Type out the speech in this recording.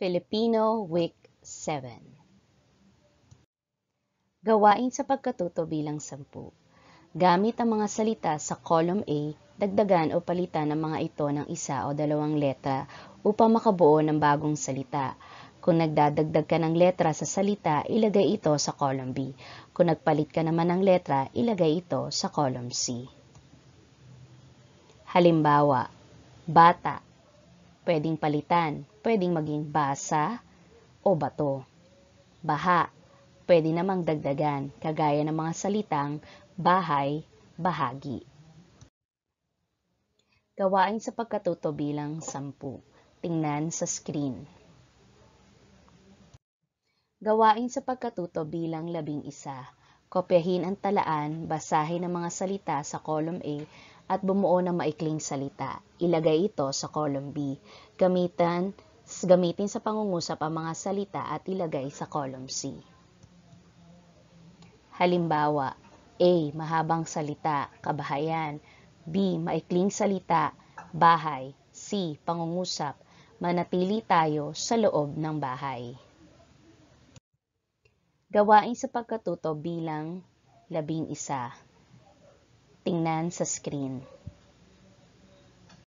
Filipino Week 7 Gawain sa pagkatuto bilang sampu. Gamit ang mga salita sa column A, dagdagan o palitan ang mga ito ng isa o dalawang letra upang makabuo ng bagong salita. Kung nagdadagdag ka ng letra sa salita, ilagay ito sa column B. Kung nagpalit ka naman ng letra, ilagay ito sa column C. Halimbawa, bata, pwedeng palitan, pwedeng maging basa o bato. Baha, pwede namang dagdagan, kagaya ng mga salitang bahay, bahagi. Gawain sa pagkatuto bilang sampu. Tingnan sa screen. Gawain sa pagkatuto bilang labing isa. Kopyahin ang talaan, basahin ang mga salita sa column A at bumuo ng maikling salita. Ilagay ito sa column B. Gamitan, gamitin sa pangungusap ang mga salita at ilagay sa column C. Halimbawa, A. Mahabang salita, kabahayan. B. Maikling salita, bahay. C. Pangungusap, manatili tayo sa loob ng bahay. Gawain sa pagkatuto bilang labing isa. Tingnan sa screen.